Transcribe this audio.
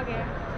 आ गया